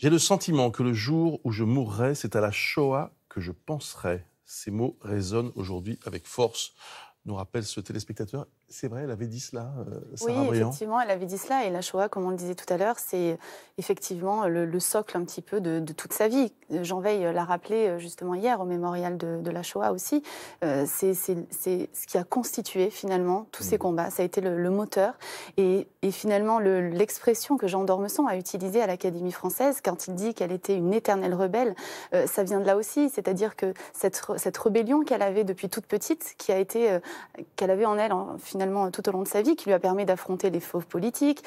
J'ai le sentiment que le jour où je mourrai, c'est à la Shoah que je penserai. Ces mots résonnent aujourd'hui avec force nous rappelle ce téléspectateur. C'est vrai, elle avait dit cela, euh, Sarah Oui, effectivement, elle avait dit cela. Et la Shoah, comme on le disait tout à l'heure, c'est effectivement le, socle un petit peu de, toute sa vie. Jean Veil l'a rappelé euh, justement hier au mémorial de, la Shoah aussi. Euh, c'est ce qui a constitué finalement tous ces mmh. combats. Ça a été le, moteur. Et, finalement, l'expression que Jean d'Ormesson a utilisée à l'Académie française quand il dit qu'elle était une éternelle rebelle, ça vient de là aussi. C'est-à-dire que cette, cette rébellion qu'elle avait depuis toute petite, qui a été qu'elle avait en elle finalement tout au long de sa vie, qui lui a permis d'affronter les fauves politiques.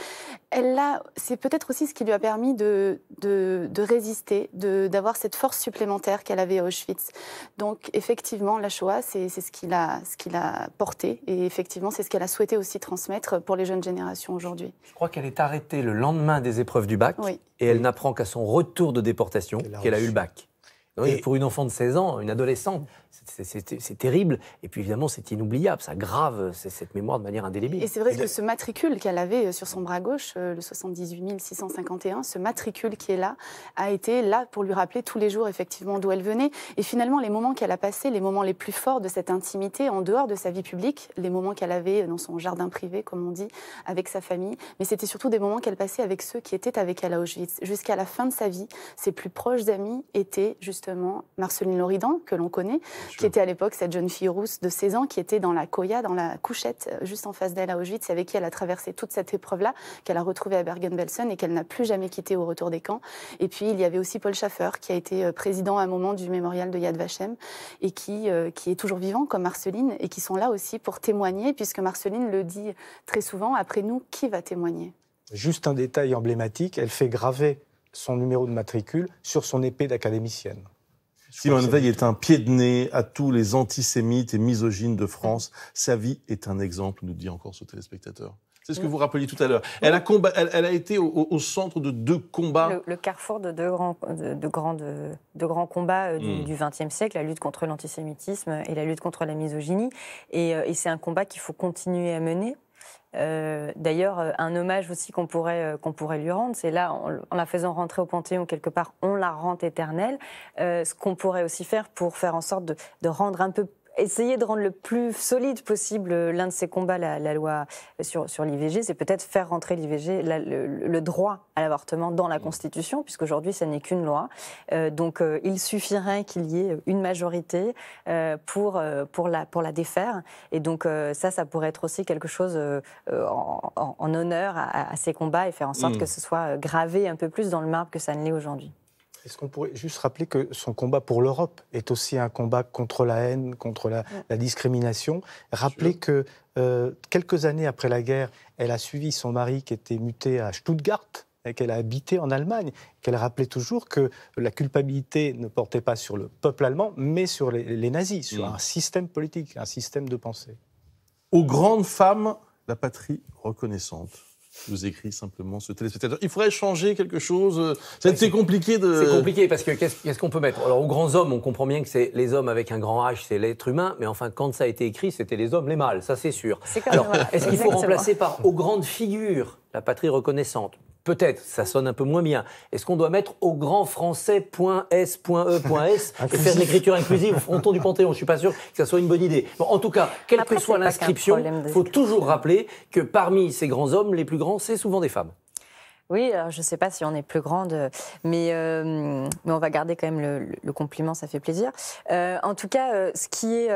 Elle c'est peut-être aussi ce qui lui a permis de, de, de résister, d'avoir cette force supplémentaire qu'elle avait à Auschwitz. Donc effectivement, la Shoah, c'est ce qu'il a, ce qu'il a porté, et effectivement, c'est ce qu'elle a souhaité aussi transmettre pour les jeunes générations aujourd'hui. Je crois qu'elle est arrêtée le lendemain des épreuves du bac, et elle n'apprend qu'à son retour de déportation qu'elle a eu le bac. Oui, Pour une enfant de 16 ans, une adolescente, c'est terrible. Et puis évidemment, c'est inoubliable. Ça grave cette mémoire de manière indélébile. Et c'est vrai que ce matricule qu'elle avait euh, sur son bras gauche, euh, le 78 651, ce matricule qui est là, a été là pour lui rappeler tous les jours effectivement d'où elle venait. Et finalement, les moments qu'elle a passés, les moments les plus forts de cette intimité en dehors de sa vie publique, les moments qu'elle avait dans son jardin privé, comme on dit, avec sa famille, mais c'était surtout des moments qu'elle passait avec ceux qui étaient avec elle à Auschwitz. Jusqu'à la fin de sa vie, ses plus proches amis étaient justement Marceline Loridan, que l'on connaît, qui était à l'époque cette jeune fille rousse de 16 ans qui était dans la Koya, dans la couchette, euh, juste en face d'elle à Auschwitz, avec qui elle a traversé toute cette épreuve-là, qu'elle a retrouvée à Bergen-Belsen et qu'elle n'a plus jamais quittée au retour des camps. Et puis il y avait aussi Paul Schaffer, qui a été euh, président à un moment du mémorial de Yad Vashem et qui, euh, qui est toujours vivant, comme Marceline, et qui sont là aussi pour témoigner, puisque Marceline le dit très souvent, après nous, qui va témoigner? Juste un détail emblématique, elle fait graver son numéro de matricule sur son épée d'académicienne. Simone Veil est un pied de nez à tous les antisémites et misogynes de France. Sa vie est un exemple, nous dit encore ce téléspectateur. C'est ce que vous rappeliez tout à l'heure. Elle, a elle, a été au, centre de deux combats. Le, carrefour de deux grands, de, grands, de, grands combats euh, du XXe hmm. siècle, la lutte contre l'antisémitisme et la lutte contre la misogynie. et euh, c'est un combat qu'il faut continuer à mener. Euh, d'ailleurs, euh, un hommage aussi qu'on pourrait, euh, pourrait lui rendre, c'est là, en, la faisant rentrer au Panthéon, quelque part, on la rend éternelle. ce qu'on pourrait aussi faire pour faire en sorte de, de rendre un peu essayer de rendre le plus solide possible l'un de ces combats, la, loi sur, sur l'IVG, c'est peut-être faire rentrer l'IVG, le, droit à l'avortement dans la mmh. Constitution, puisqu'aujourd'hui, ça n'est qu'une loi. Euh, donc, euh, il suffirait qu'il y ait une majorité euh, pour, pour, la, pour la défaire. Et donc, ça, ça pourrait être aussi quelque chose en, honneur à, ces combats et faire en sorte mmh. que ce soit gravé un peu plus dans le marbre que ça ne l'est aujourd'hui. Est-ce qu'on pourrait juste rappeler que son combat pour l'Europe est aussi un combat contre la haine, contre la, discrimination? Rappeler que euh, quelques années après la guerre, elle a suivi son mari qui était muté à Stuttgart et qu'elle a habité en Allemagne, qu'elle rappelait toujours que la culpabilité ne portait pas sur le peuple allemand, mais sur les, nazis, sur mm. un système politique, un système de pensée. Aux grandes femmes, la patrie reconnaissante nous écrit simplement ce téléspectateur. Il faudrait changer quelque chose. Euh, c'est compliqué de. C'est compliqué parce que qu'est-ce qu'on peut mettre? Alors aux grands hommes, on comprend bien que c'est les hommes avec un grand H, c'est l'être humain, mais enfin quand ça a été écrit, c'était les hommes, les mâles, ça c'est sûr. Alors est-ce qu'il faut remplacer par aux grandes figures la patrie reconnaissante? Peut-être, ça sonne un peu moins bien. Est-ce qu'on doit mettre au grand français.s.e.s et faire de l'écriture inclusive au fronton du Panthéon? Je ne suis pas sûr que ça soit une bonne idée. en tout cas, quelle que soit l'inscription, il faut toujours rappeler que parmi ces grands hommes, les plus grands, c'est souvent des femmes. Oui, je ne sais pas si on est plus grande, mais, euh, mais on va garder quand même le, compliment, ça fait plaisir. Euh, en tout cas, euh, ce, qui est,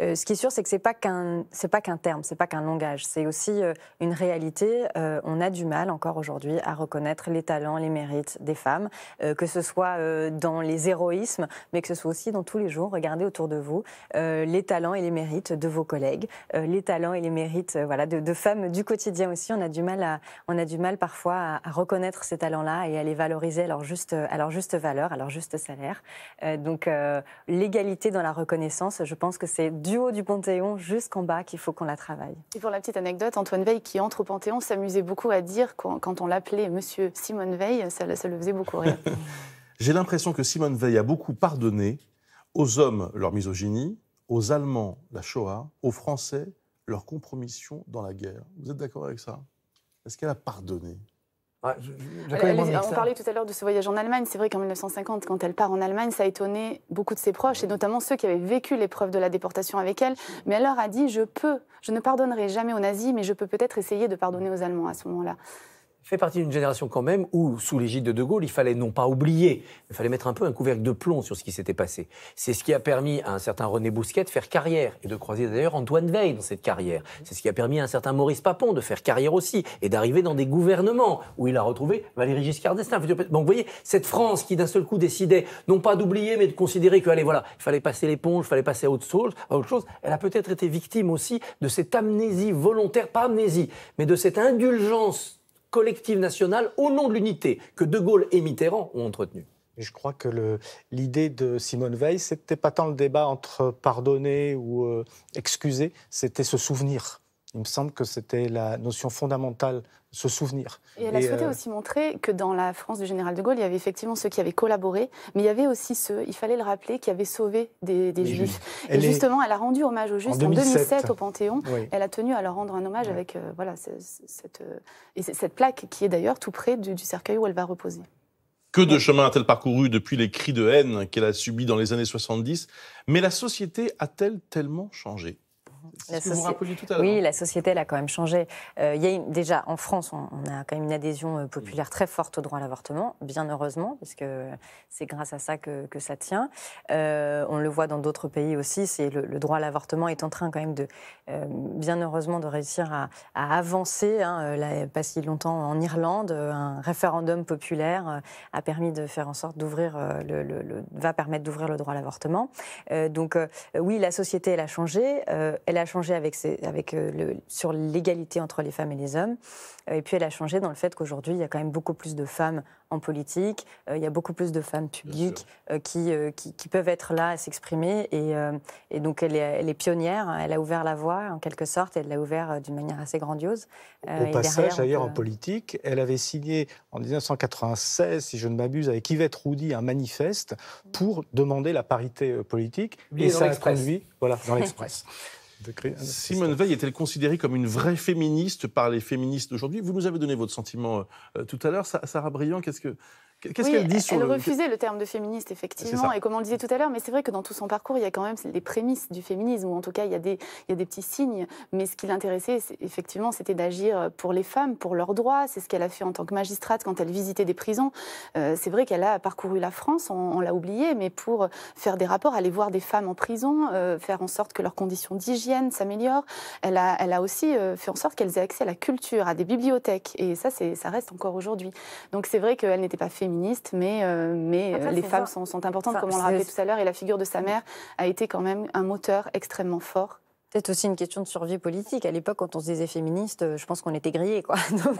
ce qui est sûr, c'est que ce n'est pas qu'un qu'un terme, ce n'est pas qu'un langage, c'est aussi une réalité. on a du mal encore aujourd'hui à reconnaître les talents, les mérites des femmes, que ce soit dans les héroïsmes, mais que ce soit aussi dans tous les jours. Regardez autour de vous les talents et les mérites de vos collègues, les talents et les mérites voilà, de, de, femmes du quotidien aussi. On a du mal, à, on a du mal parfois à à reconnaître ces talents-là et à les valoriser à leur juste, à leur juste valeur, à leur juste salaire. Euh, donc euh, l'égalité dans la reconnaissance, je pense que c'est du haut du Panthéon jusqu'en bas qu'il faut qu'on la travaille. Et pour la petite anecdote, Antoine Veil qui entre au Panthéon s'amusait beaucoup à dire quand, on l'appelait Monsieur Simone Veil, ça, ça le faisait beaucoup rire. J'ai l'impression que Simone Veil a beaucoup pardonné aux hommes leur misogynie, aux Allemands la Shoah, aux Français leur compromission dans la guerre. Vous êtes d'accord avec ça? Est-ce qu'elle a pardonné? On parlait tout à l'heure de ce voyage en Allemagne. C'est vrai qu'en 1950, quand elle part en Allemagne, ça a étonné beaucoup de ses proches, et notamment ceux qui avaient vécu l'épreuve de la déportation avec elle. Mais elle leur a dit, je peux, je ne pardonnerai jamais aux nazis, mais je peux peut-être essayer de pardonner aux Allemands à ce moment-là fait partie d'une génération quand même où, sous l'égide de De Gaulle, il fallait non pas oublier, il fallait mettre un peu un couvercle de plomb sur ce qui s'était passé. C'est ce qui a permis à un certain René Bousquet de faire carrière et de croiser d'ailleurs Antoine Veil dans cette carrière. C'est ce qui a permis à un certain Maurice Papon de faire carrière aussi et d'arriver dans des gouvernements où il a retrouvé Valéry Giscard d'Estaing. Donc vous voyez, cette France qui d'un seul coup décidait non pas d'oublier mais de considérer que, allez, voilà, il fallait passer l'éponge, il fallait passer à autre chose, à autre chose, elle a peut-être été victime aussi de cette amnésie volontaire, pas amnésie, mais de cette indulgence collective nationale au nom de l'unité que De Gaulle et Mitterrand ont entretenue. je crois que l'idée de Simone Veil, c'était pas tant le débat entre pardonner ou euh, excuser, c'était se souvenir. Il me semble que c'était la notion fondamentale, se souvenir. Et elle a souhaité euh, aussi montrer que dans la France du général de Gaulle, il y avait effectivement ceux qui avaient collaboré, mais il y avait aussi ceux, il fallait le rappeler, qui avaient sauvé des, Juifs. Et justement, elle a rendu hommage aux Juifs en 2007, au Panthéon. Elle a tenu à leur rendre un hommage avec euh, voilà, cette, euh, et cette plaque qui est d'ailleurs tout près du, du cercueil où elle va reposer. Que de chemin a-t-elle parcouru depuis les cris de haine qu'elle a subis dans les années 70 Mais la société a-t-elle tellement changé? Oui, la société, elle a quand même changé. Euh, il y a déjà, en France, on, a quand même une adhésion euh, populaire très forte au droit à l'avortement, bien heureusement, parce que c'est grâce à ça que, ça tient. Euh, on le voit dans d'autres pays aussi, c'est le, droit à l'avortement est en train quand même de, bien heureusement, de réussir à, avancer. Hein, pas si longtemps en Irlande, un référendum populaire a permis de faire en sorte d'ouvrir, le, va permettre d'ouvrir le droit à l'avortement. donc oui, la société, elle a changé. elle a changé avec, avec euh, le, sur l'égalité entre les femmes et les hommes. Euh, et puis elle a changé dans le fait qu'aujourd'hui, il y a quand même beaucoup plus de femmes en politique, euh, il y a beaucoup plus de femmes publiques qui, qui, peuvent être là à s'exprimer. Et, et, donc elle est, elle est, pionnière, elle a ouvert la voie en quelque sorte, et elle l'a ouvert d'une manière assez grandiose. Au passage, d'ailleurs, en politique, elle avait signé en 1996, si je ne m'abuse, avec Yvette Roudy, un manifeste pour demander la parité politique. et ça a conduit voilà, dans l'Express. Simone Veil est-elle considérée comme une vraie féministe par les féministes d'aujourd'hui? Vous nous avez donné votre sentiment euh, tout à l'heure. Sarah Briand, qu'est-ce que, Qu'est-ce qu'elle dit sur elle refusait le terme de féministe, effectivement, et comme on le disait tout à l'heure, mais c'est vrai que dans tout son parcours, il y a quand même les prémices du féminisme, ou en tout cas, il y a des, il y a des petits signes. Mais ce qui l'intéressait, effectivement, c'était d'agir pour les femmes, pour leurs droits. C'est ce qu'elle a fait en tant que magistrate quand elle visitait des prisons. Euh, c'est vrai qu'elle a parcouru la France, on, l'a oublié, mais pour faire des rapports, aller voir des femmes en prison, euh, faire en sorte que leurs conditions d'hygiène s'améliorent. Elle a, elle a aussi euh, fait en sorte qu'elles aient accès à la culture, à des bibliothèques, et ça, ça reste encore aujourd'hui. Donc c'est vrai qu'elle n'était pas féministe féministe, mais, euh, mais euh, les femmes sont, sont, importantes, comme on l'a rappelé tout à l'heure, et la figure de sa mère a été quand même un moteur extrêmement fort Peut-être aussi une question de survie politique. À l'époque, quand on se disait féministe, euh, je pense qu'on était grillés. Quoi. Donc,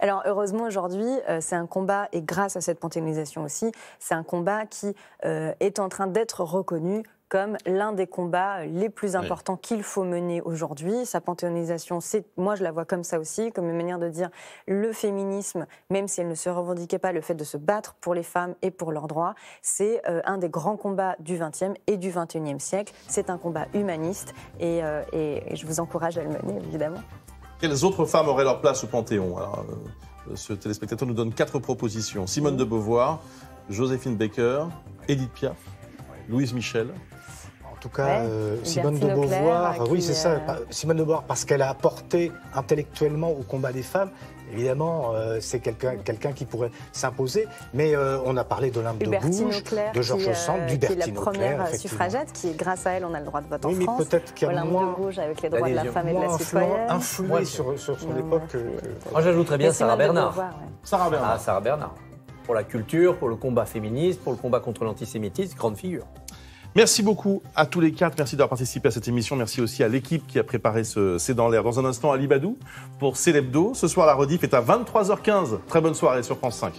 alors, heureusement, aujourd'hui, c'est un combat, et grâce à cette panthéonisation aussi, c'est un combat qui est en train d'être reconnu comme l'un des combats les plus importants qu'il faut mener aujourd'hui. Sa panthéonisation, c'est, moi je la vois comme ça aussi, comme une manière de dire le féminisme, même si elle ne se revendiquait pas, le fait de se battre pour les femmes et pour leurs droits, c'est euh, un des grands combats du XXe et du XXIe siècle. C'est un combat humaniste euh, et, je vous encourage à le mener, évidemment. Quelles autres femmes auraient leur place au Panthéon? Alors, euh, Ce téléspectateur nous donne quatre propositions. Simone de Beauvoir, Joséphine Baker, Edith Piaf, Louise Michel, tout cas, euh, Simone de Beauvoir, oui, c'est ça. Euh, Simone de Beauvoir, parce qu'elle a apporté intellectuellement au combat des femmes. Évidemment, euh, c'est quelqu'un quelqu'un qui pourrait s'imposer, mais on a parlé de de Gouges, de Georges Sand, d'Hubertine Qui est la première suffragette, qui, grâce à elle, on a le droit de vote oui, en mais France. peut-être qu'il y a moins... de Gouges avec les droits de la femme et de la citoyenne. influé sur, sur son époque. Que, Moi, j'ajouterais bien Sarah Bernard. Sarah Bernard. Ah, Sarah Bernard. Pour la culture, pour le combat féministe, pour le combat contre l'antisémitisme, grande figure. Merci beaucoup à tous les quatre. Merci d'avoir participé à cette émission. Merci aussi à l'équipe qui a préparé ce C'est dans l'air. Dans un instant, à Libadou pour Célébdo. Ce soir, la rediff est à 23h15. Très bonne soirée sur France 5.